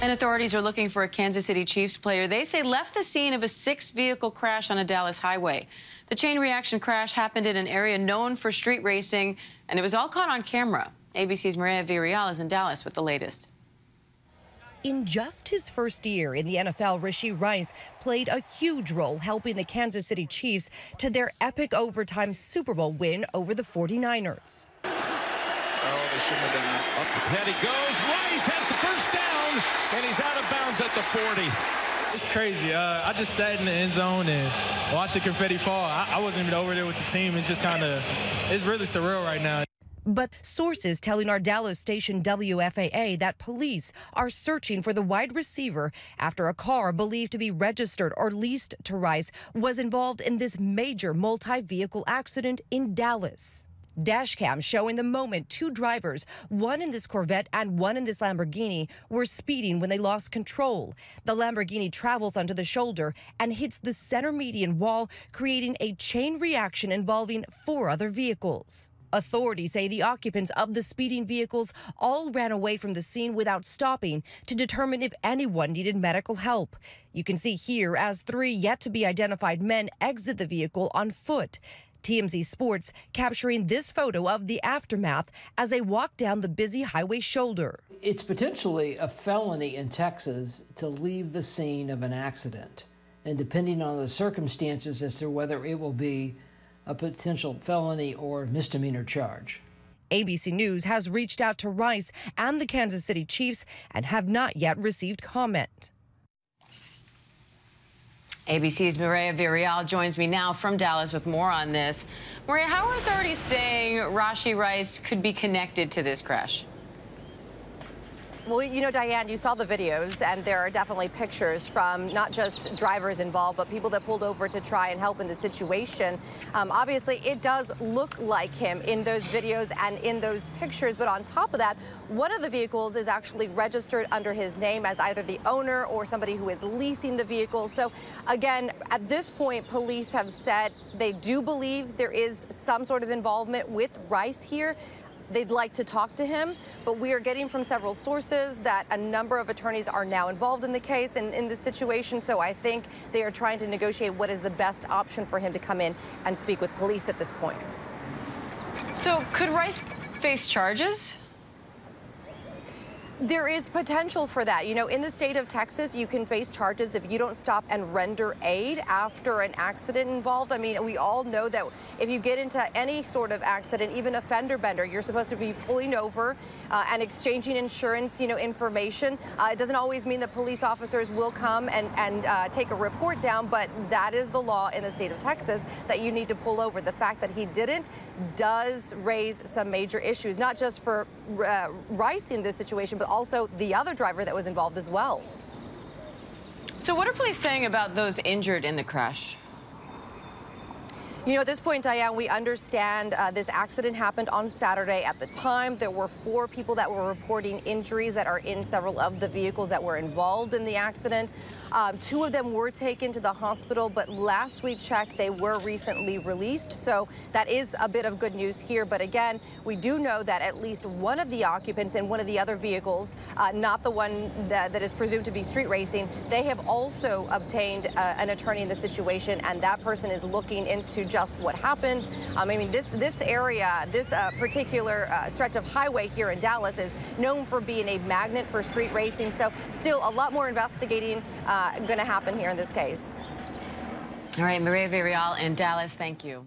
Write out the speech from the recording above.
And authorities are looking for a Kansas City Chiefs player they say left the scene of a six vehicle crash on a Dallas highway. The chain reaction crash happened in an area known for street racing, and it was all caught on camera. ABC's Mireya Villarreal is in Dallas with the latest. In just his first year in the NFL, Rashee Rice played a huge role helping the Kansas City Chiefs to their epic overtime Super Bowl win over the 49ers. Oh, they shouldn't have done that. Up ahead he goes. Rice has the first down, and he's out of bounds at the 40. It's crazy. Uh, I just sat in the end zone and watched the confetti fall. I, I wasn't even over there with the team. It's just kind of, it's really surreal right now. But sources telling our Dallas station WFAA that police are searching for the wide receiver after a car believed to be registered or leased to Rice was involved in this major multi vehicle accident in Dallas. Dashcam showing the moment two drivers, one in this Corvette and one in this Lamborghini, were speeding when they lost control. The Lamborghini travels onto the shoulder and hits the center median wall, creating a chain reaction involving four other vehicles. Authorities say the occupants of the speeding vehicles all ran away from the scene without stopping to determine if anyone needed medical help. You can see here as three yet to be identified men exit the vehicle on foot. TMZ Sports capturing this photo of the aftermath as they walk down the busy highway shoulder. It's potentially a felony in Texas to leave the scene of an accident. And depending on the circumstances as to whether it will be a potential felony or misdemeanor charge. ABC News has reached out to Rice and the Kansas City Chiefs and have not yet received comment. ABC's Mireya Villarreal joins me now from Dallas with more on this. Mireya, how are authorities saying Rashee Rice could be connected to this crash? Well, you know, Diane, you saw the videos, and there are definitely pictures from not just drivers involved, but people that pulled over to try and help in the situation. Um, obviously, it does look like him in those videos and in those pictures, but on top of that, one of the vehicles is actually registered under his name as either the owner or somebody who is leasing the vehicle. So, again, at this point, police have said they do believe there is some sort of involvement with Rice here they'd like to talk to him, but we are getting from several sources that a number of attorneys are now involved in the case and in this situation. So I think they are trying to negotiate what is the best option for him to come in and speak with police at this point. So could Rice face charges? There is potential for that. You know, in the state of Texas, you can face charges if you don't stop and render aid after an accident involved. I mean, we all know that if you get into any sort of accident, even a fender bender, you're supposed to be pulling over uh, and exchanging insurance, you know, information. Uh, it doesn't always mean that police officers will come and, and uh, take a report down, but that is the law in the state of Texas that you need to pull over. The fact that he didn't does raise some major issues, not just for uh, Rice in this situation, but also the other driver that was involved as well. So what are police saying about those injured in the crash? You know, at this point, Diane, we understand uh, this accident happened on Saturday. At the time, there were four people that were reporting injuries that are in several of the vehicles that were involved in the accident. Um, two of them were taken to the hospital, but last we checked, they were recently released. So that is a bit of good news here. But again, we do know that at least one of the occupants in one of the other vehicles, uh, not the one that, that is presumed to be street racing, they have also obtained uh, an attorney in the situation, and that person is looking into just what happened. Um, I mean, this this area, this uh, particular uh, stretch of highway here in Dallas is known for being a magnet for street racing. So still a lot more investigating uh, going to happen here in this case. All right, Mireya Villarreal in Dallas, thank you.